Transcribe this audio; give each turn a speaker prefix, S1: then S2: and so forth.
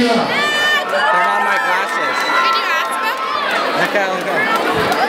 S1: They're on my glasses. Can you ask them? Okay, okay.